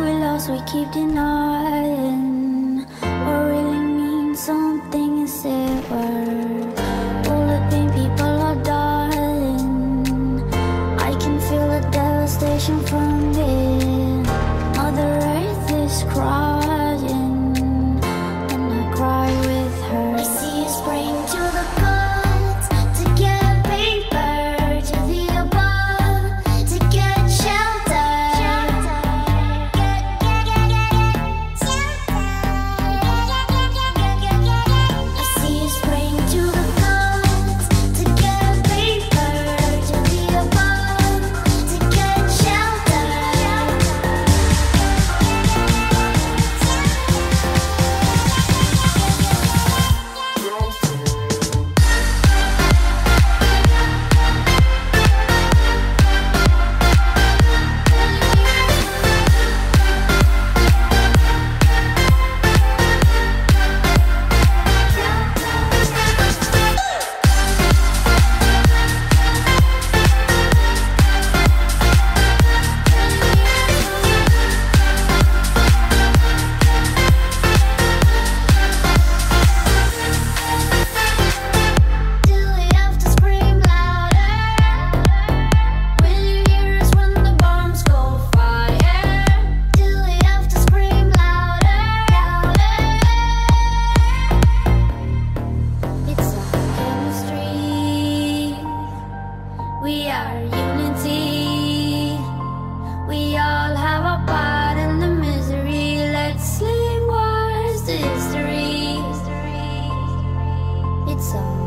ourselves, we keep denying what really means something instead. We're We are unity. We all have a part in the misery. Let's sleep wars to history. It's all.